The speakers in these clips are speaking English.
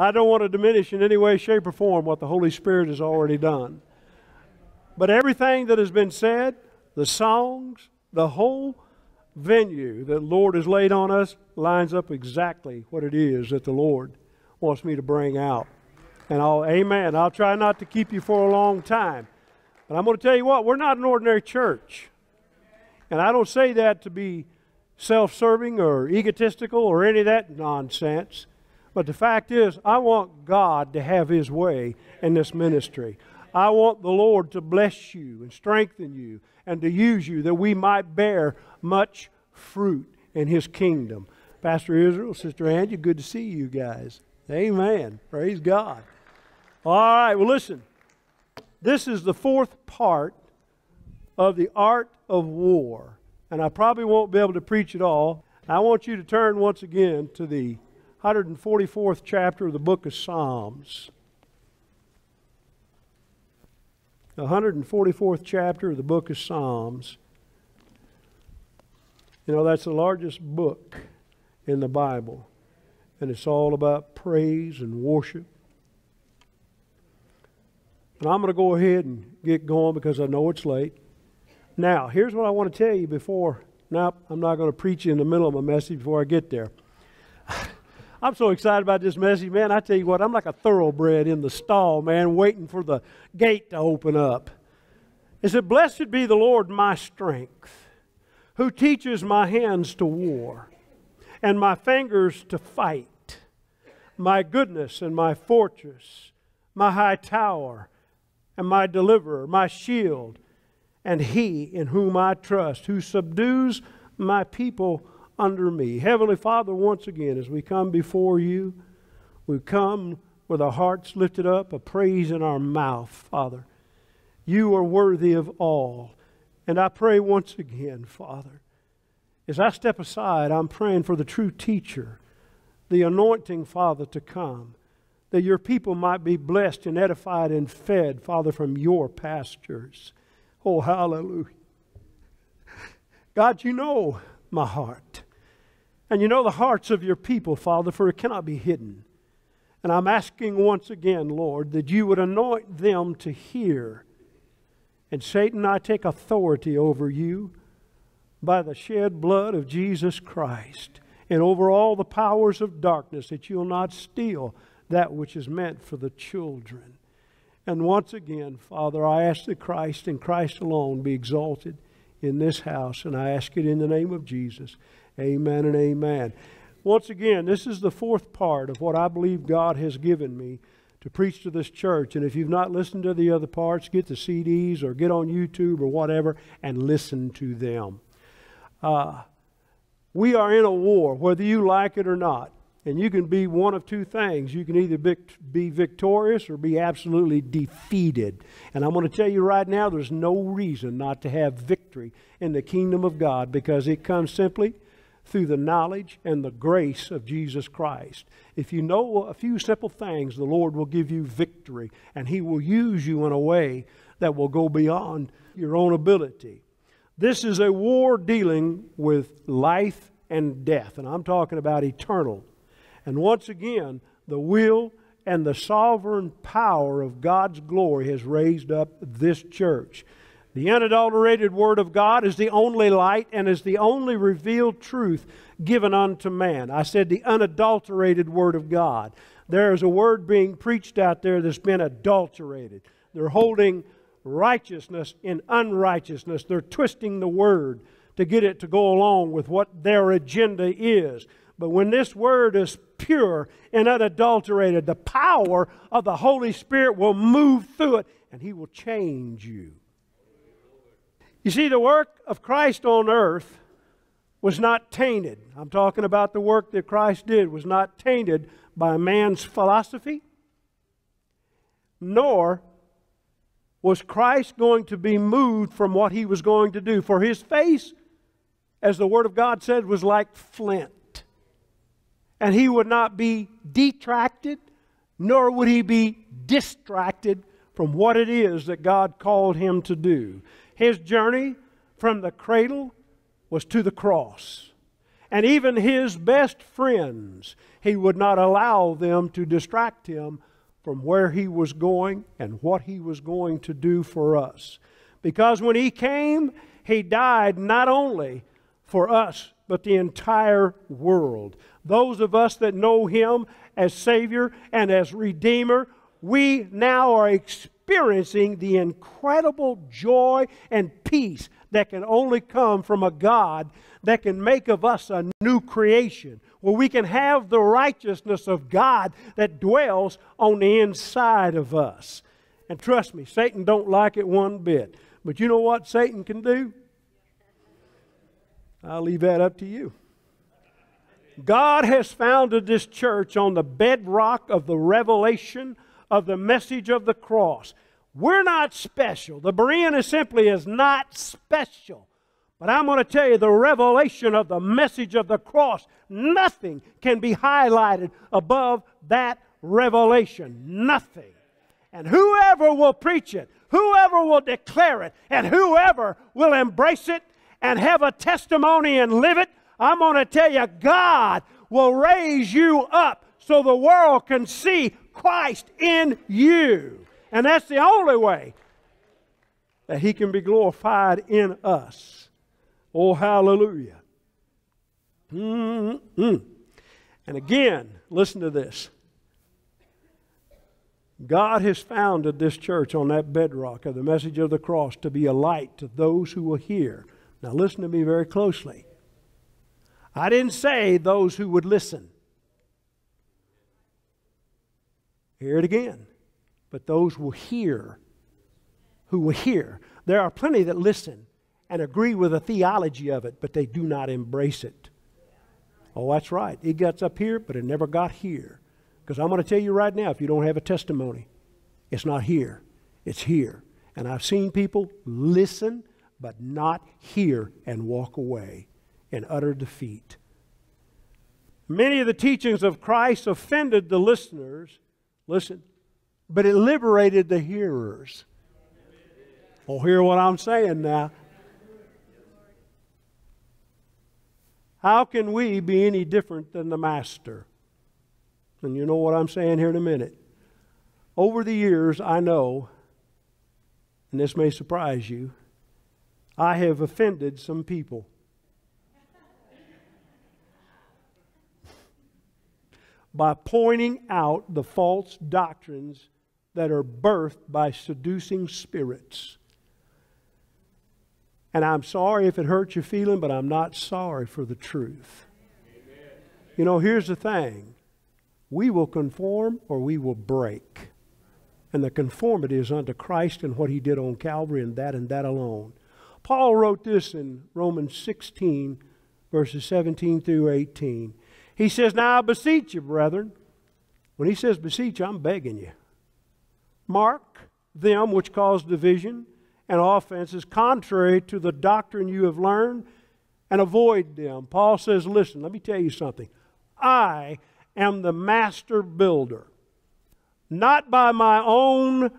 I don't want to diminish in any way, shape, or form what the Holy Spirit has already done. But everything that has been said, the songs, the whole venue that Lord has laid on us lines up exactly what it is that the Lord wants me to bring out. And I'll, amen. I'll try not to keep you for a long time. But I'm going to tell you what, we're not an ordinary church. And I don't say that to be self serving or egotistical or any of that nonsense. But the fact is, I want God to have His way in this ministry. I want the Lord to bless you and strengthen you and to use you that we might bear much fruit in His kingdom. Pastor Israel, Sister Angie, good to see you guys. Amen. Praise God. All right, well, listen. This is the fourth part of the art of war. And I probably won't be able to preach it all. I want you to turn once again to the 144th chapter of the book of Psalms. The 144th chapter of the book of Psalms. You know, that's the largest book in the Bible. And it's all about praise and worship. And I'm going to go ahead and get going because I know it's late. Now, here's what I want to tell you before. Now, I'm not going to preach in the middle of my message before I get there. I'm so excited about this message, man. I tell you what, I'm like a thoroughbred in the stall, man, waiting for the gate to open up. It said, Blessed be the Lord my strength, who teaches my hands to war and my fingers to fight, my goodness and my fortress, my high tower and my deliverer, my shield, and he in whom I trust, who subdues my people under me. Heavenly Father, once again, as we come before you, we come with our hearts lifted up, a praise in our mouth, Father. You are worthy of all. And I pray once again, Father, as I step aside, I'm praying for the true teacher, the anointing, Father, to come, that your people might be blessed and edified and fed, Father, from your pastures. Oh, hallelujah. God, you know my heart. And you know the hearts of your people, Father, for it cannot be hidden. And I'm asking once again, Lord, that you would anoint them to hear. And Satan, I take authority over you by the shed blood of Jesus Christ and over all the powers of darkness that you'll not steal that which is meant for the children. And once again, Father, I ask that Christ and Christ alone be exalted in this house, and I ask it in the name of Jesus. Amen and amen. Once again, this is the fourth part of what I believe God has given me to preach to this church. And if you've not listened to the other parts, get the CDs or get on YouTube or whatever and listen to them. Uh, we are in a war, whether you like it or not. And you can be one of two things. You can either be victorious or be absolutely defeated. And I'm going to tell you right now, there's no reason not to have victory in the kingdom of God because it comes simply through the knowledge and the grace of Jesus Christ. If you know a few simple things, the Lord will give you victory, and He will use you in a way that will go beyond your own ability. This is a war dealing with life and death, and I'm talking about eternal. And once again, the will and the sovereign power of God's glory has raised up this church. The unadulterated Word of God is the only light and is the only revealed truth given unto man. I said the unadulterated Word of God. There is a word being preached out there that's been adulterated. They're holding righteousness in unrighteousness. They're twisting the Word to get it to go along with what their agenda is. But when this Word is pure and unadulterated, the power of the Holy Spirit will move through it and He will change you. You see, the work of Christ on earth was not tainted. I'm talking about the work that Christ did was not tainted by man's philosophy, nor was Christ going to be moved from what he was going to do. For his face, as the Word of God said, was like flint. And he would not be detracted, nor would he be distracted from what it is that God called him to do. His journey from the cradle was to the cross. and even his best friends, he would not allow them to distract him from where he was going and what he was going to do for us. Because when he came, he died not only for us, but the entire world. Those of us that know him as Savior and as Redeemer, we now are experiencing the incredible joy and peace that can only come from a God that can make of us a new creation, where we can have the righteousness of God that dwells on the inside of us. And trust me, Satan don't like it one bit. But you know what Satan can do? I'll leave that up to you. God has founded this church on the bedrock of the revelation of the message of the cross. We're not special. The Berean assembly is not special. But I'm going to tell you the revelation of the message of the cross, nothing can be highlighted above that revelation. Nothing. And whoever will preach it, whoever will declare it, and whoever will embrace it and have a testimony and live it, I'm going to tell you, God will raise you up so the world can see Christ in you. And that's the only way that He can be glorified in us. Oh, hallelujah. Mm-hmm. And again, listen to this. God has founded this church on that bedrock of the message of the cross to be a light to those who will hear. Now, listen to me very closely. I didn't say those who would listen. Hear it again. But those will hear, who will hear. There are plenty that listen and agree with the theology of it, but they do not embrace it. Oh, that's right. It gets up here, but it never got here. Because I'm going to tell you right now if you don't have a testimony, it's not here, it's here. And I've seen people listen, but not hear and walk away in utter defeat. Many of the teachings of Christ offended the listeners, listen, but it liberated the hearers. Well, hear what I'm saying now. How can we be any different than the Master? And you know what I'm saying here in a minute. Over the years, I know, and this may surprise you, I have offended some people. By pointing out the false doctrines that are birthed by seducing spirits. And I'm sorry if it hurts your feeling, but I'm not sorry for the truth. Amen. You know, here's the thing we will conform or we will break. And the conformity is unto Christ and what he did on Calvary and that and that alone. Paul wrote this in Romans 16, verses 17 through 18. He says, Now I beseech you, brethren. When he says beseech, I'm begging you. Mark them which cause division and offenses contrary to the doctrine you have learned and avoid them. Paul says, Listen, let me tell you something. I am the master builder, not by my own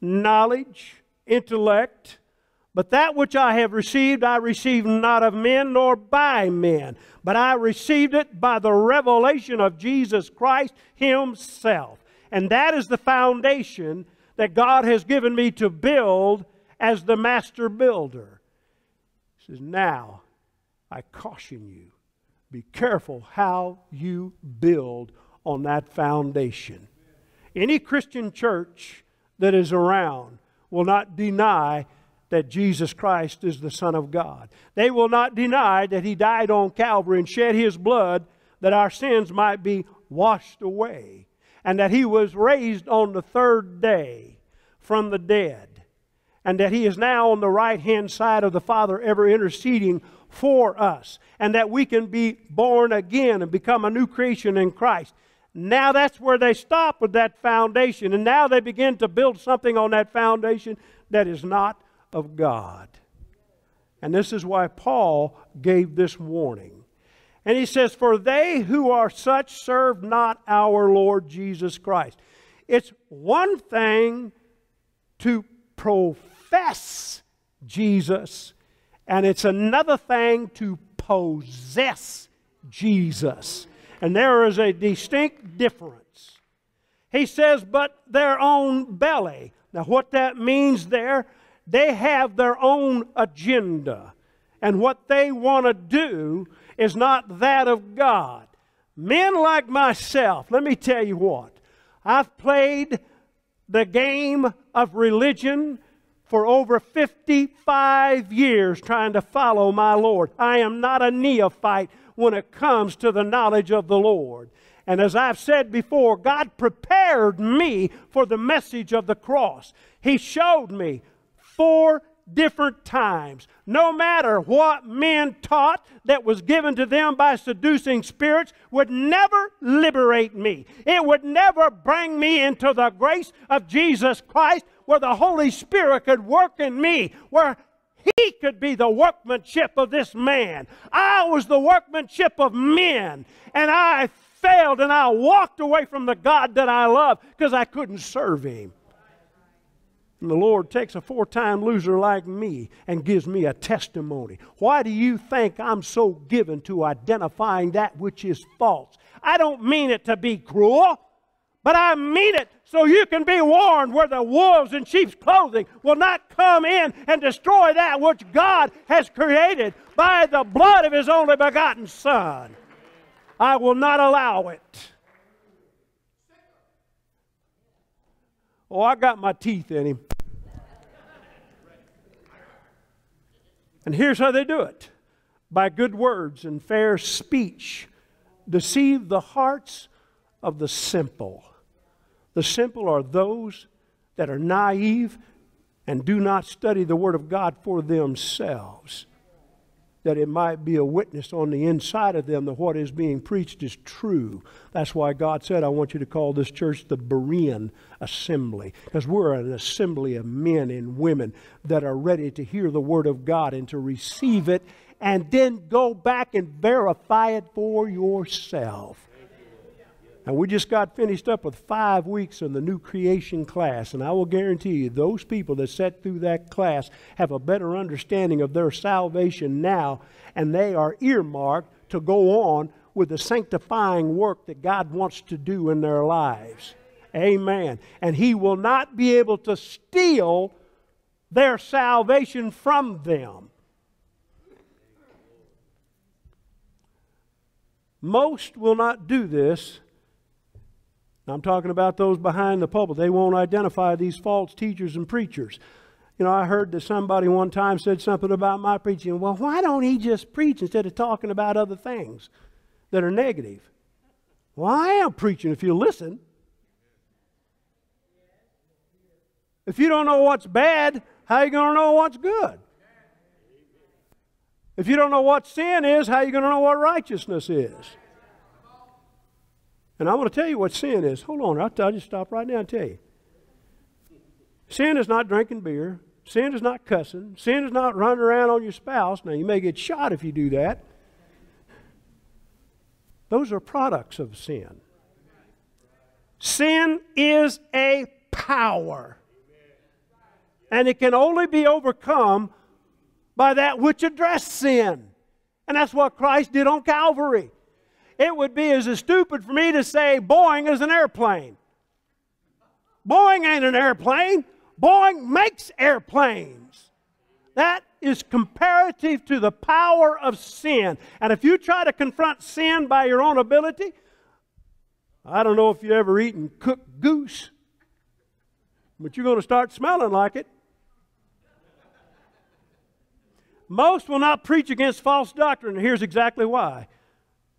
knowledge, intellect, but that which I have received, I received not of men nor by men, but I received it by the revelation of Jesus Christ Himself. And that is the foundation that God has given me to build as the master builder. He says, Now I caution you, be careful how you build on that foundation. Any Christian church that is around will not deny that Jesus Christ is the Son of God. They will not deny that He died on Calvary and shed His blood that our sins might be washed away, and that He was raised on the third day from the dead, and that He is now on the right hand side of the Father, ever interceding for us, and that we can be born again and become a new creation in Christ. Now that's where they stop with that foundation, and now they begin to build something on that foundation that is not of God. And this is why Paul gave this warning. And he says, For they who are such serve not our Lord Jesus Christ. It's one thing to profess Jesus, and it's another thing to possess Jesus. And there is a distinct difference. He says, but their own belly. Now, what that means there, they have their own agenda. And what they want to do is not that of God. Men like myself, let me tell you what, I've played the game of religion for over 55 years trying to follow my Lord. I am not a neophyte when it comes to the knowledge of the Lord. And as I've said before, God prepared me for the message of the cross. He showed me four different times. No matter what men taught that was given to them by seducing spirits would never liberate me. It would never bring me into the grace of Jesus Christ where the Holy Spirit could work in me, where he could be the workmanship of this man. I was the workmanship of men, and I failed and I walked away from the God that I love because I couldn't serve him. And the Lord takes a four time loser like me and gives me a testimony. Why do you think I'm so given to identifying that which is false? I don't mean it to be cruel, but I mean it so you can be warned where the wolves in sheep's clothing will not come in and destroy that which God has created by the blood of His only begotten Son. I will not allow it. Oh, I got my teeth in him. And here's how they do it by good words and fair speech, deceive the hearts of the simple. The simple are those that are naive and do not study the Word of God for themselves that it might be a witness on the inside of them that what is being preached is true. That's why God said, I want you to call this church the Berean Assembly, because we're an assembly of men and women that are ready to hear the Word of God and to receive it and then go back and verify it for yourself. And we just got finished up with five weeks in the new creation class, and I will guarantee you those people that sat through that class have a better understanding of their salvation now, and they are earmarked to go on with the sanctifying work that God wants to do in their lives. Amen. And He will not be able to steal their salvation from them. Most will not do this I'm talking about those behind the pulpit. They won't identify these false teachers and preachers. You know, I heard that somebody one time said something about my preaching. Well, why don't he just preach instead of talking about other things that are negative? Well, I am preaching if you listen. If you don't know what's bad, how are you going to know what's good? If you don't know what sin is, how are you going to know what righteousness is? And I want to tell you what sin is. Hold on, I'll, I'll just stop right now and tell you. Sin is not drinking beer. Sin is not cussing. Sin is not running around on your spouse. Now, you may get shot if you do that. Those are products of sin. Sin is a power. And it can only be overcome by that which addressed sin. And that's what Christ did on Calvary it would be as stupid for me to say Boeing is an airplane. Boeing ain't an airplane. Boeing makes airplanes. That is comparative to the power of sin. And if you try to confront sin by your own ability, I don't know if you've ever eaten cooked goose, but you're going to start smelling like it. Most will not preach against false doctrine, and here's exactly why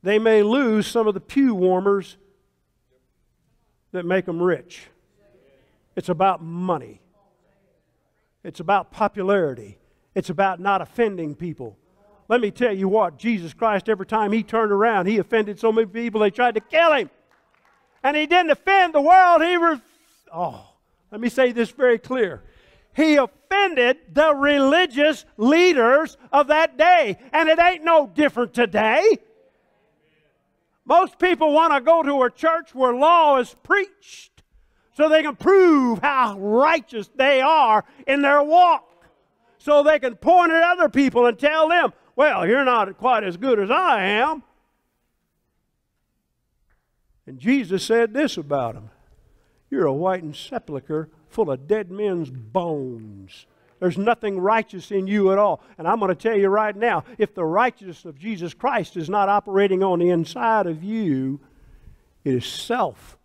they may lose some of the pew warmers that make them rich. It's about money, it's about popularity, it's about not offending people. Let me tell you what, Jesus Christ, every time he turned around, he offended so many people they tried to kill him. And he didn't offend the world, he was, oh, let me say this very clear. He offended the religious leaders of that day. And it ain't no different today. Most people want to go to a church where law is preached so they can prove how righteous they are in their walk. So they can point at other people and tell them, well, you're not quite as good as I am. And Jesus said this about them You're a whitened sepulchre full of dead men's bones. There's nothing righteous in you at all. And I'm going to tell you right now if the righteousness of Jesus Christ is not operating on the inside of you, it is self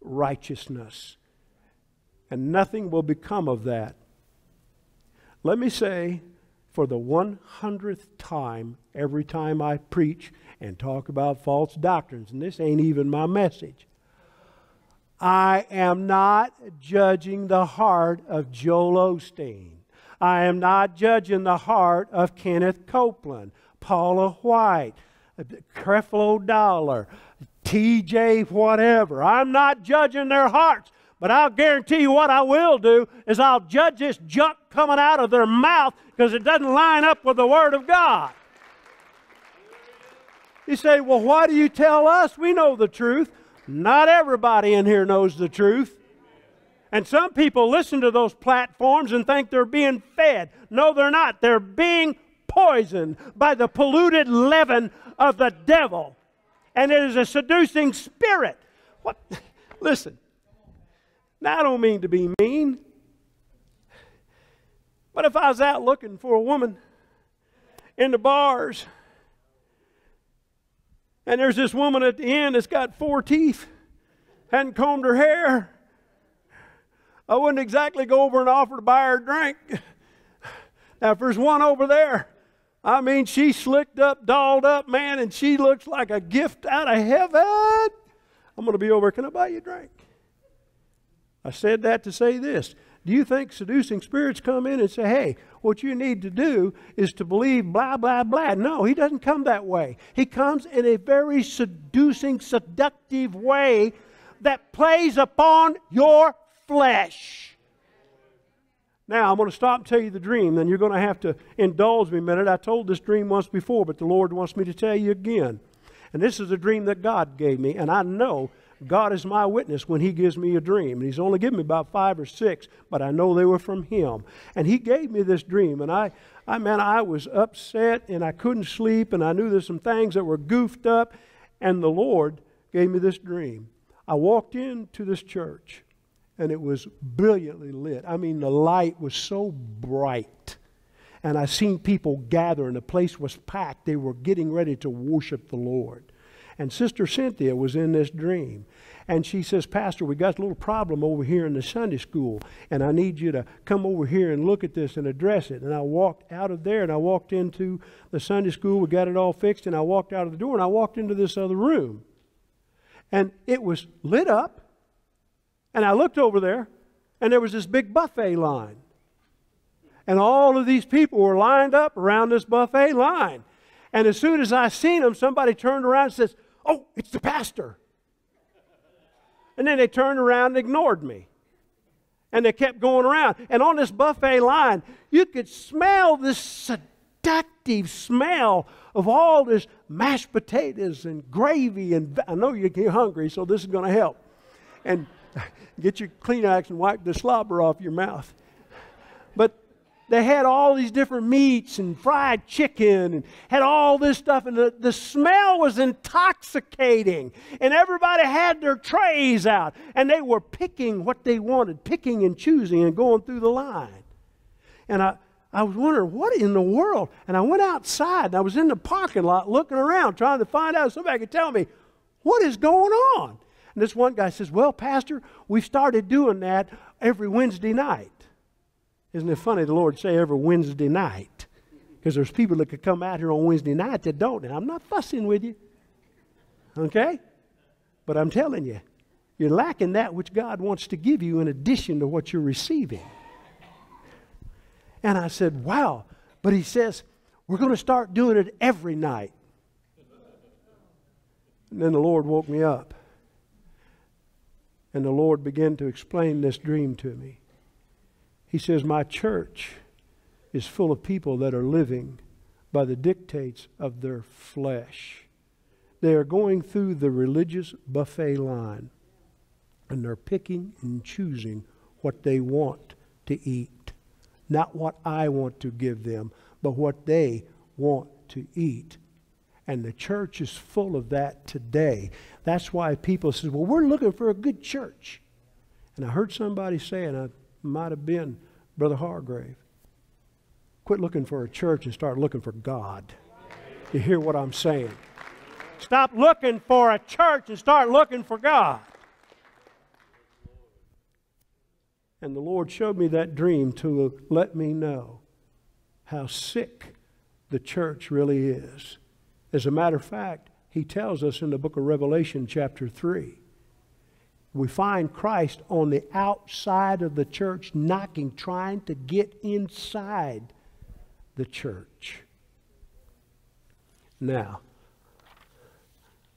righteousness. And nothing will become of that. Let me say, for the 100th time, every time I preach and talk about false doctrines, and this ain't even my message, I am not judging the heart of Joel Osteen. I am not judging the heart of Kenneth Copeland, Paula White, Creflo Dollar, TJ whatever. I'm not judging their hearts. But I'll guarantee you what I will do is I'll judge this junk coming out of their mouth because it doesn't line up with the Word of God. You say, well, why do you tell us? We know the truth. Not everybody in here knows the truth. And some people listen to those platforms and think they're being fed. No, they're not. They're being poisoned by the polluted leaven of the devil. And it is a seducing spirit. What? Listen. Now, I don't mean to be mean. But if I was out looking for a woman in the bars, and there's this woman at the end that's got four teeth, hadn't combed her hair, I wouldn't exactly go over and offer to buy her a drink. Now, if there's one over there, I mean, she's slicked up, dolled up, man, and she looks like a gift out of heaven. I'm going to be over. Can I buy you a drink? I said that to say this. Do you think seducing spirits come in and say, hey, what you need to do is to believe blah, blah, blah? No, he doesn't come that way. He comes in a very seducing, seductive way that plays upon your flesh. Now, I'm going to stop and tell you the dream, then you're going to have to indulge me a minute. I told this dream once before, but the Lord wants me to tell you again. And this is a dream that God gave me, and I know God is my witness when He gives me a dream. And He's only given me about five or six, but I know they were from Him. And He gave me this dream, and I, I man, I was upset and I couldn't sleep, and I knew there's some things that were goofed up, and the Lord gave me this dream. I walked into this church and it was brilliantly lit. I mean, the light was so bright. And I seen people gather, and the place was packed. They were getting ready to worship the Lord. And Sister Cynthia was in this dream. And she says, Pastor, we got a little problem over here in the Sunday school, and I need you to come over here and look at this and address it. And I walked out of there and I walked into the Sunday school. We got it all fixed, and I walked out of the door and I walked into this other room. And it was lit up and I looked over there, and there was this big buffet line. And all of these people were lined up around this buffet line. And as soon as I seen them, somebody turned around and says, Oh, it's the pastor. And then they turned around and ignored me. And they kept going around. And on this buffet line, you could smell this seductive smell of all this mashed potatoes and gravy. And I know you're hungry, so this is going to help. And get your Kleenex and wipe the slobber off your mouth. But they had all these different meats and fried chicken and had all this stuff, and the, the smell was intoxicating. And everybody had their trays out, and they were picking what they wanted, picking and choosing and going through the line. And I, I was wondering, what in the world? And I went outside and I was in the parking lot looking around trying to find out if somebody could tell me what is going on. And this one guy says, Well, Pastor, we've started doing that every Wednesday night. Isn't it funny the Lord say every Wednesday night? Because there's people that could come out here on Wednesday night that don't. And I'm not fussing with you. Okay? But I'm telling you, you're lacking that which God wants to give you in addition to what you're receiving. And I said, Wow. But he says, We're going to start doing it every night. And then the Lord woke me up. And the Lord began to explain this dream to me. He says, My church is full of people that are living by the dictates of their flesh. They are going through the religious buffet line and they're picking and choosing what they want to eat. Not what I want to give them, but what they want to eat. And the church is full of that today. That's why people say, well, we're looking for a good church. And I heard somebody say, and I might have been Brother Hargrave, quit looking for a church and start looking for God. You hear what I'm saying? Stop looking for a church and start looking for God. And the Lord showed me that dream to let me know how sick the church really is. As a matter of fact, he tells us in the book of Revelation, chapter 3, we find Christ on the outside of the church, knocking, trying to get inside the church. Now,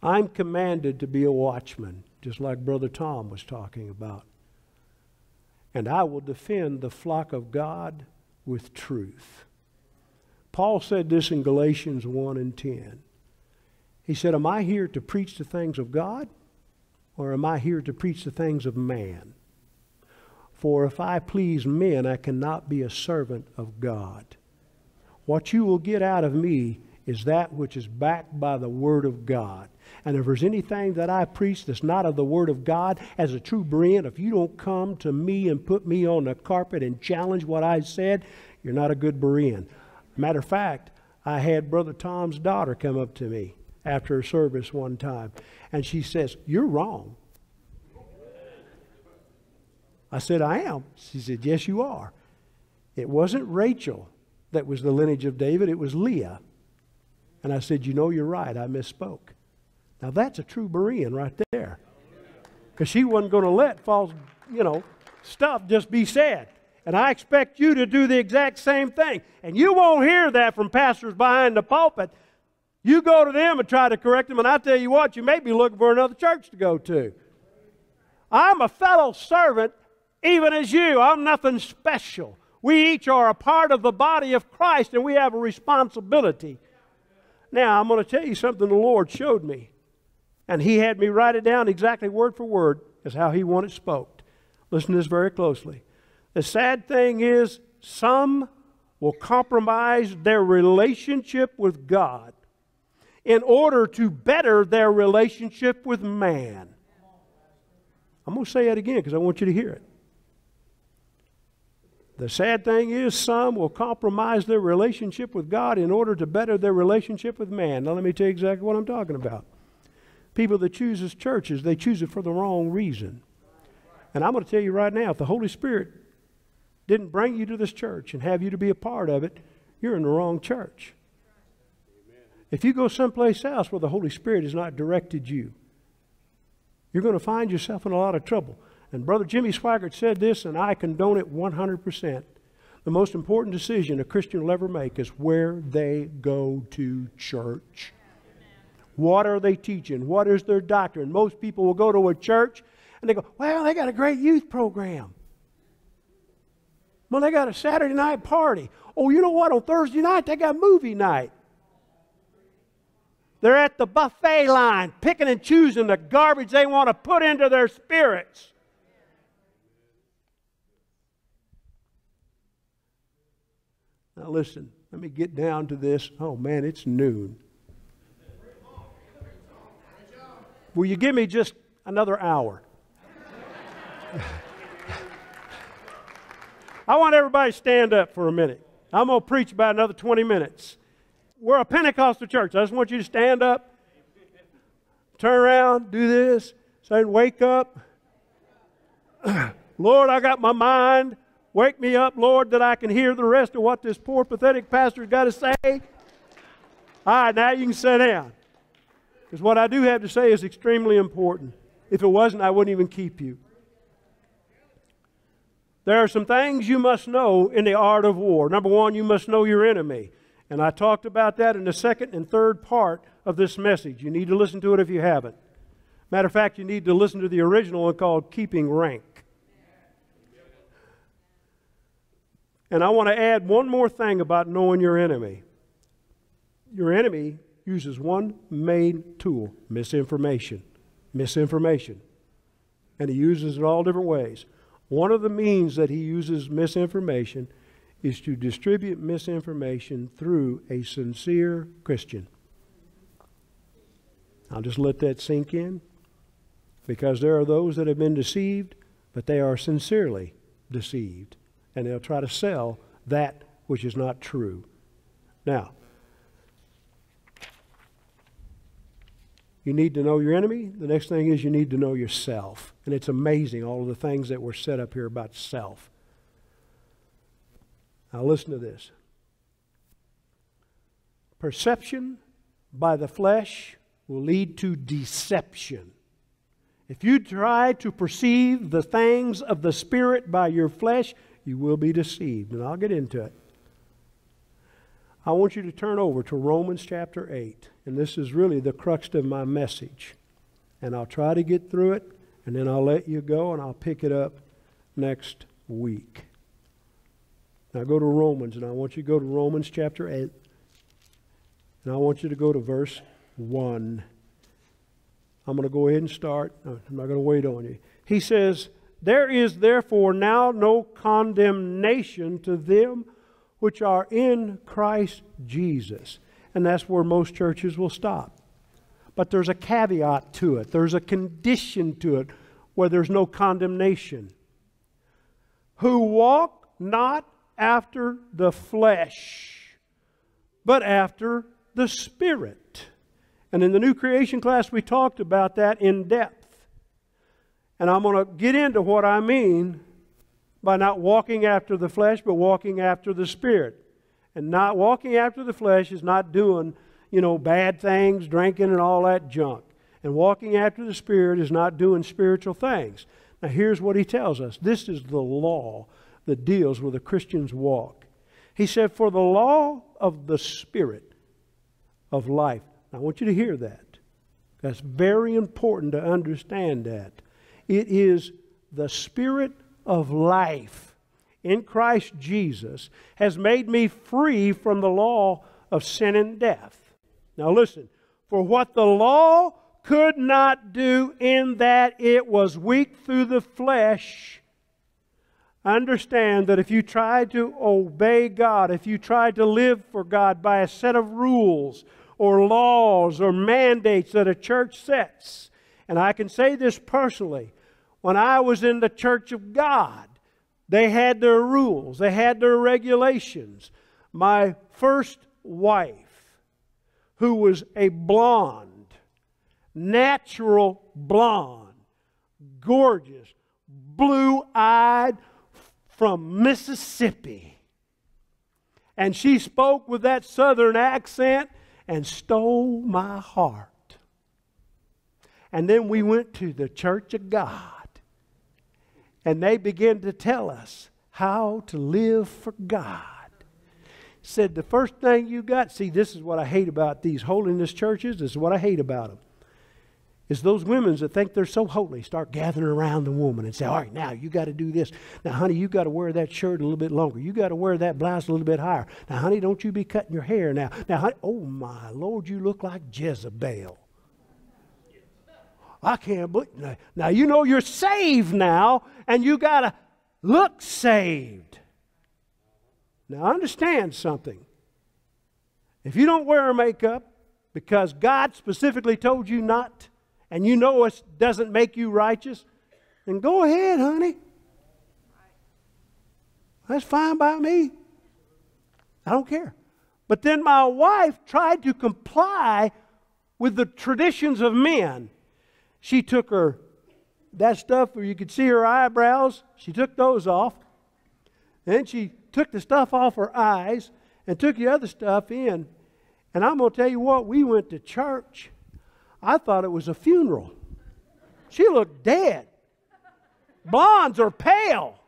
I'm commanded to be a watchman, just like Brother Tom was talking about. And I will defend the flock of God with truth. Paul said this in Galatians 1 and 10. He said, Am I here to preach the things of God, or am I here to preach the things of man? For if I please men, I cannot be a servant of God. What you will get out of me is that which is backed by the Word of God. And if there's anything that I preach that's not of the Word of God, as a true Berean, if you don't come to me and put me on the carpet and challenge what I said, you're not a good Berean. Matter of fact, I had Brother Tom's daughter come up to me after a service one time, and she says, You're wrong. I said, I am. She said, Yes, you are. It wasn't Rachel that was the lineage of David, it was Leah. And I said, You know, you're right. I misspoke. Now, that's a true Berean right there. Because she wasn't going to let false, you know, stuff just be said. And I expect you to do the exact same thing. And you won't hear that from pastors behind the pulpit. You go to them and try to correct them, and I tell you what, you may be looking for another church to go to. I'm a fellow servant, even as you. I'm nothing special. We each are a part of the body of Christ, and we have a responsibility. Now, I'm going to tell you something the Lord showed me. And He had me write it down exactly word for word as how He wanted spoke. Listen to this very closely. The sad thing is, some will compromise their relationship with God in order to better their relationship with man. I'm going to say that again because I want you to hear it. The sad thing is, some will compromise their relationship with God in order to better their relationship with man. Now, let me tell you exactly what I'm talking about. People that chooses churches, they choose it for the wrong reason. And I'm going to tell you right now if the Holy Spirit didn't bring you to this church and have you to be a part of it, you're in the wrong church. If you go someplace else where the Holy Spirit has not directed you, you're going to find yourself in a lot of trouble. And Brother Jimmy Swaggart said this, and I condone it 100%. The most important decision a Christian will ever make is where they go to church. What are they teaching? What is their doctrine? Most people will go to a church and they go, Well, they got a great youth program. Well, they got a Saturday night party. Oh, you know what? On Thursday night, they got movie night. They're at the buffet line picking and choosing the garbage they want to put into their spirits. Now, listen, let me get down to this. Oh, man, it's noon. Will you give me just another hour? I want everybody to stand up for a minute. I'm going to preach about another 20 minutes. We're a Pentecostal church. I just want you to stand up, turn around, do this, say, wake up. Lord, I got my mind Wake me up, Lord, that I can hear the rest of what this poor, pathetic pastor's got to say. All right, now you can sit down. Because what I do have to say is extremely important. If it wasn't, I wouldn't even keep you. There are some things you must know in the art of war. Number one, you must know your enemy. And I talked about that in the second and third part of this message. You need to listen to it if you haven't. Matter of fact, you need to listen to the original one called Keeping Rank. And I want to add one more thing about knowing your enemy. Your enemy uses one main tool misinformation. Misinformation. And he uses it all different ways. One of the means that he uses misinformation is to distribute misinformation through a sincere Christian. I'll just let that sink in because there are those that have been deceived, but they are sincerely deceived. And they'll try to sell that which is not true. Now, you need to know your enemy. The next thing is you need to know yourself. And it's amazing all of the things that were set up here about self. Now, listen to this perception by the flesh will lead to deception. If you try to perceive the things of the Spirit by your flesh, you will be deceived. And I'll get into it. I want you to turn over to Romans chapter 8. And this is really the crux of my message. And I'll try to get through it, and then I'll let you go, and I'll pick it up next week. Now go to Romans, and I want you to go to Romans chapter 8. And I want you to go to verse 1. I'm going to go ahead and start. Uh, I'm not going to wait on you. He says, There is therefore now no condemnation to them which are in Christ Jesus. And that's where most churches will stop. But there's a caveat to it, there's a condition to it where there's no condemnation. Who walk not after the flesh, but after the Spirit. And in the new creation class, we talked about that in depth. And I'm going to get into what I mean by not walking after the flesh, but walking after the Spirit. And not walking after the flesh is not doing, you know, bad things, drinking, and all that junk. And walking after the Spirit is not doing spiritual things. Now, here's what he tells us this is the law that deals with a Christian's walk. He said, For the law of the Spirit of life Now, I want you to hear that. That's very important to understand that. It is the Spirit of life in Christ Jesus has made me free from the law of sin and death. Now listen, for what the law could not do in that it was weak through the flesh, understand that if you try to obey God, if you try to live for God by a set of rules or laws or mandates that a church sets. And I can say this personally. When I was in the church of God, they had their rules, they had their regulations. My first wife, who was a blonde, natural blonde, gorgeous, blue eyed from Mississippi. And she spoke with that southern accent and stole my heart. And then we went to the church of God, and they began to tell us how to live for God. Said the first thing you got, see, this is what I hate about these holiness churches, this is what I hate about them is those women that think they're so holy start gathering around the woman and say, All right, now you got to do this. Now, honey, you got to wear that shirt a little bit longer. You got to wear that blouse a little bit higher. Now, honey, don't you be cutting your hair now. Now, honey, oh my Lord, you look like Jezebel. I can't believe. Now, now you know you're saved now, and you got to look saved. Now, understand something. If you don't wear makeup because God specifically told you not and you know it doesn't make you righteous, then go ahead, honey. That's fine by me. I don't care. But then my wife tried to comply with the traditions of men. She took her, that stuff where you could see her eyebrows, she took those off. Then she took the stuff off her eyes and took the other stuff in. And I'm going to tell you what, we went to church I thought it was a funeral. She looked dead. Blondes are pale.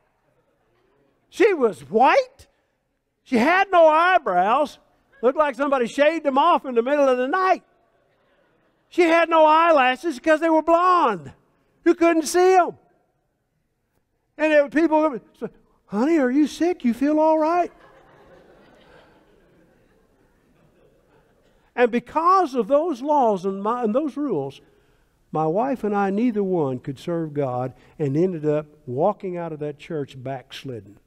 She was white. She had no eyebrows. Looked like somebody shaved them off in the middle of the night. She had no eyelashes because they were blonde. You couldn't see them. And it, people, honey, are you sick? You feel all right? And because of those laws and, my, and those rules, my wife and I, neither one could serve God and ended up walking out of that church backslidden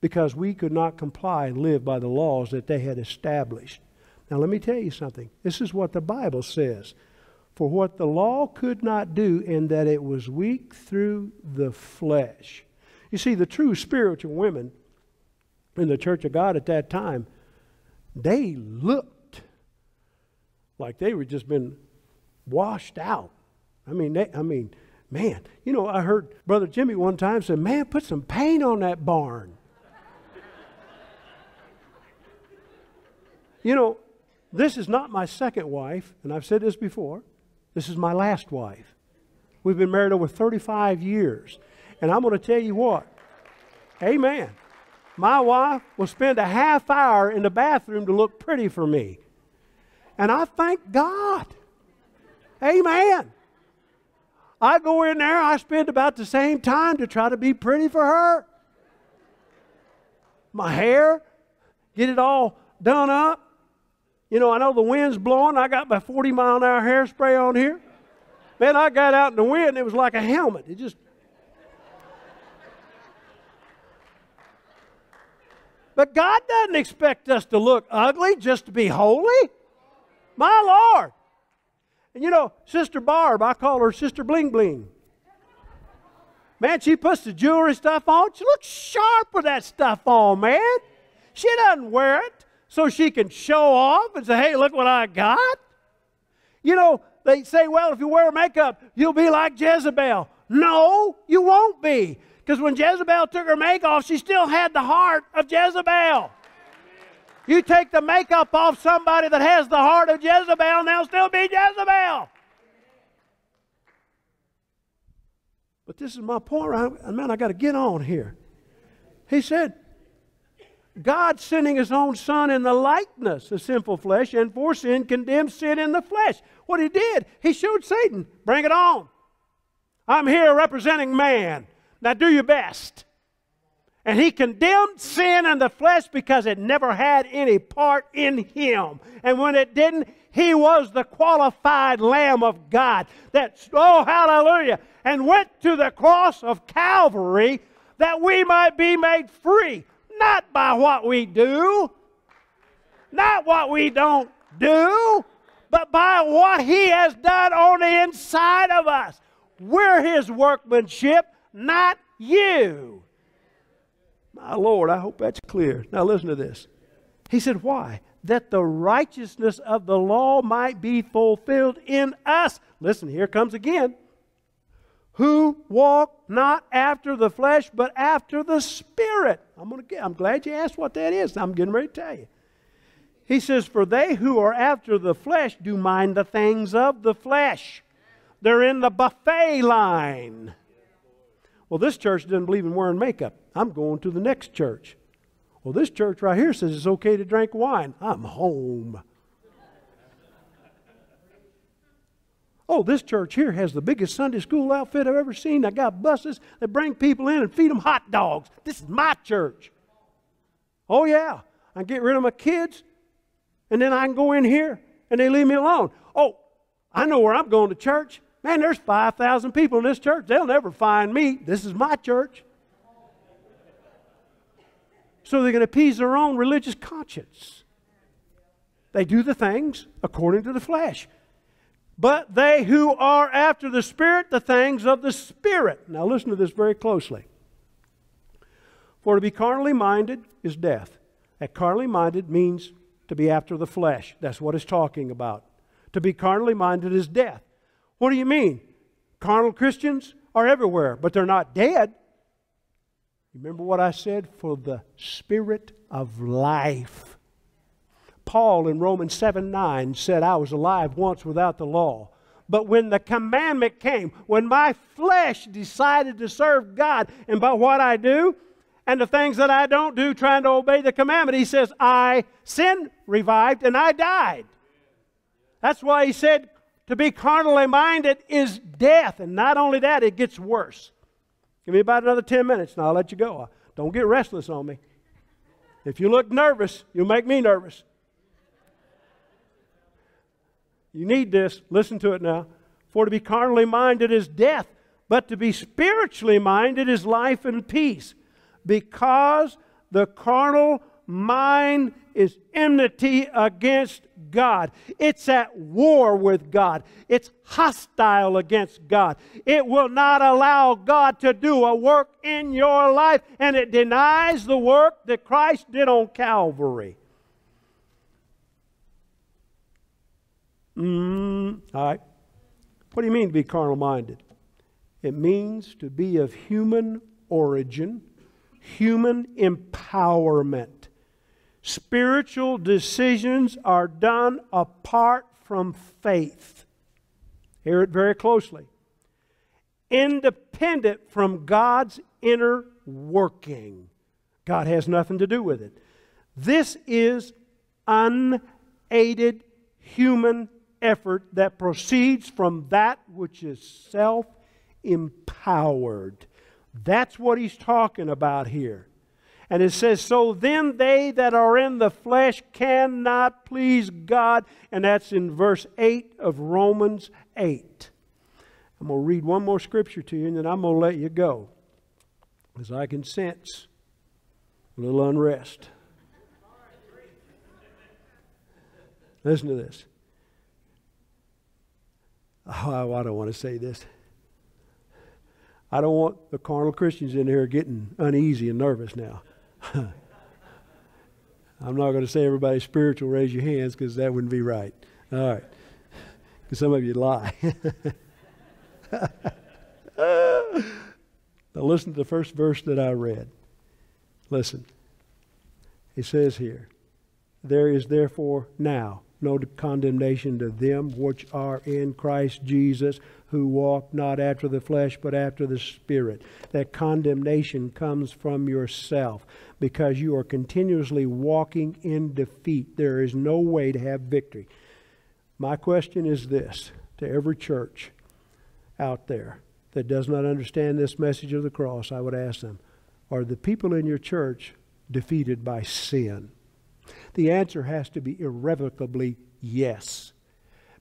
because we could not comply and live by the laws that they had established. Now, let me tell you something. This is what the Bible says. for what the law could not do, in that it was weak through the flesh. You see, the true spiritual women in the church of God at that time, they looked like they were just been washed out. I mean, they, I mean, man, you know, I heard Brother Jimmy one time say, "Man, put some paint on that barn." you know, this is not my second wife, and I've said this before. This is my last wife. We've been married over 35 years. And I'm going to tell you what. Amen. My wife will spend a half hour in the bathroom to look pretty for me. And I thank God. Amen. I go in there, I spend about the same time to try to be pretty for her. My hair, get it all done up. You know, I know the wind's blowing. I got my 40 mile an hour hairspray on here. Man, I got out in the wind and it was like a helmet. It just. But God doesn't expect us to look ugly just to be holy. My Lord. And you know, Sister Barb, I call her Sister Bling Bling. Man, she puts the jewelry stuff on. She looks sharp with that stuff on, man. She doesn't wear it so she can show off and say, hey, look what I got? You know, they say, well, if you wear makeup, you'll be like Jezebel. No, you won't be. Because when Jezebel took her makeup off, she still had the heart of Jezebel. You take the makeup off somebody that has the heart of Jezebel, and they'll still be Jezebel. But this is my point. Man, I got to get on here. He said, God sending his own son in the likeness of sinful flesh and for sin condemned sin in the flesh. What he did, he showed Satan, bring it on. I'm here representing man. Now do your best. And he condemned sin in the flesh because it never had any part in him. And when it didn't, he was the qualified Lamb of God that, oh, hallelujah, and went to the cross of Calvary that we might be made free not by what we do, not what we don't do, but by what He has done on the inside of us. We're His workmanship, not you. My Lord, I hope that's clear. Now listen to this. He said, Why? That the righteousness of the law might be fulfilled in us. Listen, here comes again who walk not after the flesh, but after the Spirit. I'm, gonna get, I'm glad you asked what that is. I'm getting ready to tell you. He says, For they who are after the flesh do mind the things of the flesh. They're in the buffet line. Well, this church doesn't believe in wearing makeup. I'm going to the next church. Well, this church right here says it's okay to drink wine. I'm home. Oh, this church here has the biggest Sunday school outfit I've ever seen. I got buses that bring people in and feed them hot dogs. This is my church. Oh, yeah. I get rid of my kids, and then I can go in here and they leave me alone. Oh, I know where I'm going to church. Man, there's 5,000 people in this church. They'll never find me. This is my church. So they're going to appease their own religious conscience. They do the things according to the flesh but they who are after the Spirit, the things of the Spirit. Now listen to this very closely. For to be carnally minded is death. That carnally minded means to be after the flesh. That's what it's talking about. To be carnally minded is death. What do you mean? Carnal Christians are everywhere, but they're not dead. Remember what I said? For the spirit of life Paul in Romans 7 9 said, I was alive once without the law. But when the commandment came, when my flesh decided to serve God, and by what I do, and the things that I don't do, trying to obey the commandment, he says, I sin revived and I died. That's why he said, to be carnally minded is death. And not only that, it gets worse. Give me about another 10 minutes and I'll let you go. Don't get restless on me. If you look nervous, you'll make me nervous. You need this. Listen to it now. For to be carnally minded is death, but to be spiritually minded is life and peace. Because the carnal mind is enmity against God. It's at war with God. It's hostile against God. It will not allow God to do a work in your life, and it denies the work that Christ did on Calvary. Mm, all right. What do you mean to be carnal minded? It means to be of human origin, human empowerment. Spiritual decisions are done apart from faith. Hear it very closely. Independent from God's inner working. God has nothing to do with it. This is unaided human effort that proceeds from that which is self empowered. That's what he's talking about here. And it says, So then they that are in the flesh cannot please God. And that's in verse 8 of Romans 8. I'm going to read one more scripture to you and then I'm going to let you go. Because I can sense a little unrest. Listen to this. Oh, I don't want to say this. I don't want the carnal Christians in here getting uneasy and nervous now. I'm not going to say everybody's spiritual, raise your hands, because that wouldn't be right. All right. Because some of you lie. now, listen to the first verse that I read. Listen. It says here, There is therefore now no condemnation to them which are in Christ Jesus, who walk not after the flesh, but after the Spirit. That condemnation comes from yourself because you are continuously walking in defeat. There is no way to have victory. My question is this to every church out there that does not understand this message of the cross, I would ask them, are the people in your church defeated by sin? The answer has to be irrevocably yes.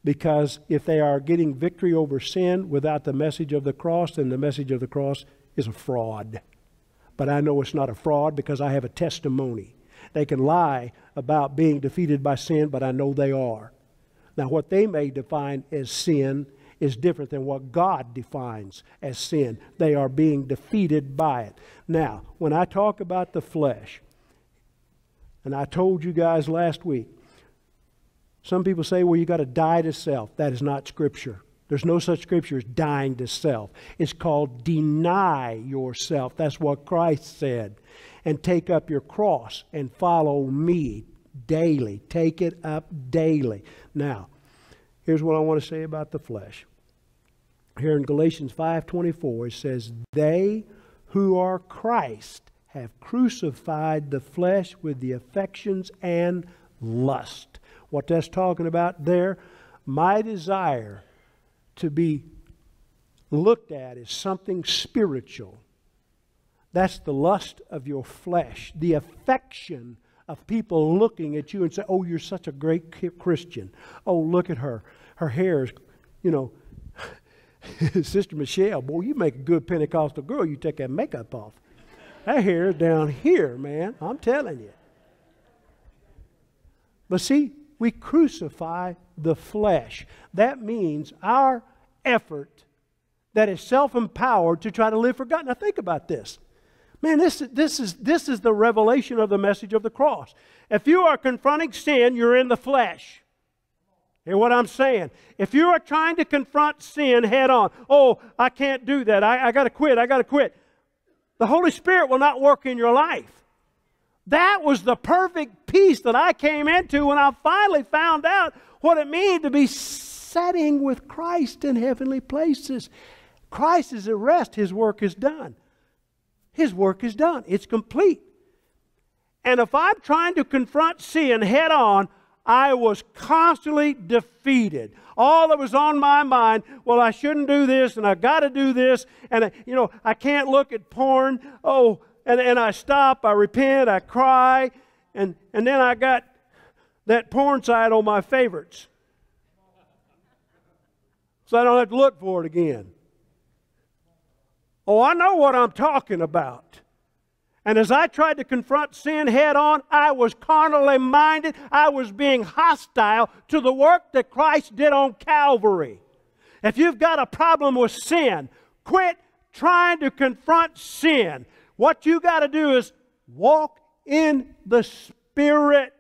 Because if they are getting victory over sin without the message of the cross, then the message of the cross is a fraud. But I know it's not a fraud because I have a testimony. They can lie about being defeated by sin, but I know they are. Now, what they may define as sin is different than what God defines as sin. They are being defeated by it. Now, when I talk about the flesh, and I told you guys last week, some people say, well, you got to die to self. That is not Scripture. There's no such scripture as dying to self. It's called deny yourself. That's what Christ said. And take up your cross and follow me daily. Take it up daily. Now, here's what I want to say about the flesh. Here in Galatians 5:24 it says, "They who are Christ have crucified the flesh with the affections and lust." What that's talking about there, my desire to be looked at as something spiritual. That's the lust of your flesh, the affection of people looking at you and say, Oh, you're such a great Christian. Oh, look at her. Her hair is, you know, Sister Michelle, boy, you make a good Pentecostal girl. You take that makeup off. That hair is down here, man. I'm telling you. But see, we crucify the flesh. That means our effort that is self empowered to try to live for God. Now, think about this. Man, this, this, is, this is the revelation of the message of the cross. If you are confronting sin, you're in the flesh. Hear what I'm saying? If you are trying to confront sin head on, oh, I can't do that. I, I got to quit. I got to quit. The Holy Spirit will not work in your life. That was the perfect peace that I came into when I finally found out what it means to be setting with Christ in heavenly places. Christ is at rest, His work is done. His work is done, it's complete. And if I'm trying to confront sin head on, I was constantly defeated. All that was on my mind, well, I shouldn't do this, and I got to do this, and uh, you know, I can't look at porn. Oh, and, and I stop, I repent, I cry, and, and then I got that porn site on my favorites. So I don't have to look for it again. Oh, I know what I'm talking about. And as I tried to confront sin head on, I was carnally minded. I was being hostile to the work that Christ did on Calvary. If you've got a problem with sin, quit trying to confront sin. What you got to do is walk in the Spirit.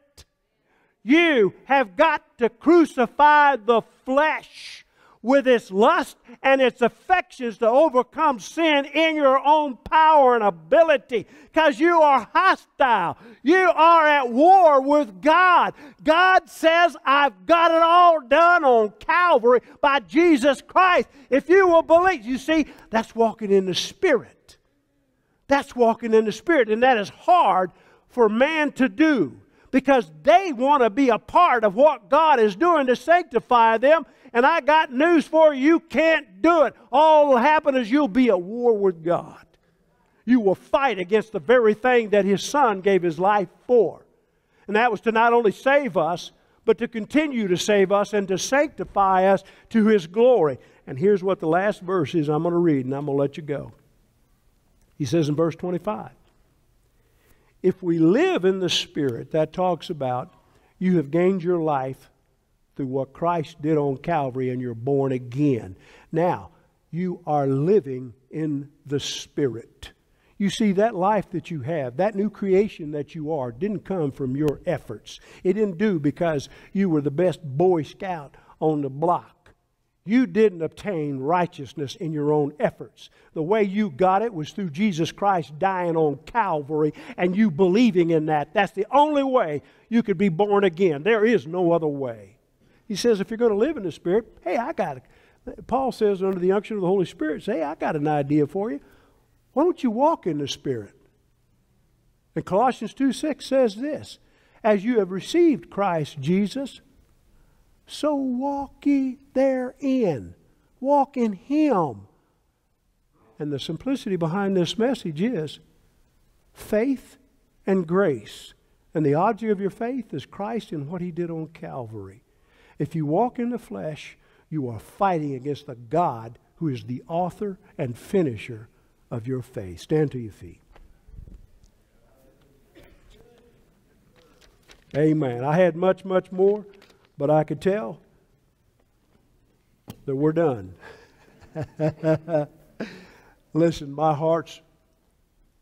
You have got to crucify the flesh with its lust and its affections to overcome sin in your own power and ability because you are hostile. You are at war with God. God says, I've got it all done on Calvary by Jesus Christ. If you will believe, you see, that's walking in the Spirit. That's walking in the Spirit, and that is hard for man to do because they want to be a part of what God is doing to sanctify them and I got news for you. You can't do it. All will happen is you'll be at war with God. You will fight against the very thing that His Son gave His life for. And that was to not only save us, but to continue to save us and to sanctify us to His glory. And here's what the last verse is I'm going to read, and I'm going to let you go. He says in verse 25 If we live in the Spirit, that talks about you have gained your life through what Christ did on Calvary and you're born again. Now, you are living in the Spirit. You see, that life that you have, that new creation that you are, didn't come from your efforts. It didn't do because you were the best Boy Scout on the block. You didn't obtain righteousness in your own efforts. The way you got it was through Jesus Christ dying on Calvary and you believing in that. That's the only way you could be born again. There is no other way. He says, if you're going to live in the Spirit, hey, I got it. Paul says, under the unction of the Holy Spirit, say, hey, I got an idea for you. Why don't you walk in the Spirit? And Colossians 2 6 says this As you have received Christ Jesus, so walk ye therein. Walk in Him. And the simplicity behind this message is faith and grace. And the object of your faith is Christ and what He did on Calvary. If you walk in the flesh, you are fighting against the God who is the author and finisher of your faith. Stand to your feet. Amen. I had much, much more, but I could tell that we're done. Listen, my heart's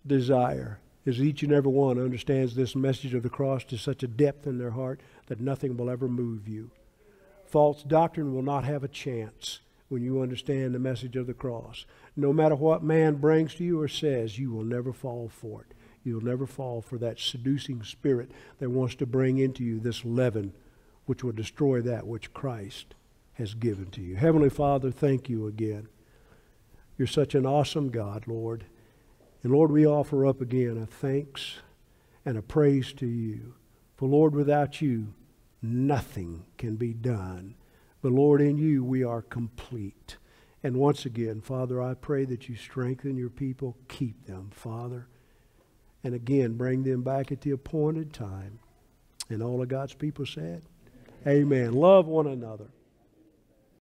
desire is each and every one understands this message of the cross to such a depth in their heart that nothing will ever move you. False doctrine will not have a chance when you understand the message of the cross. No matter what man brings to you or says, you will never fall for it. You'll never fall for that seducing spirit that wants to bring into you this leaven which will destroy that which Christ has given to you. Heavenly Father, thank you again. You're such an awesome God, Lord. And Lord, we offer up again a thanks and a praise to you. For Lord, without you, nothing can be done. But Lord, in you we are complete. And once again, Father, I pray that you strengthen your people, keep them, Father. And again, bring them back at the appointed time. And all of God's people said, Amen. Love one another.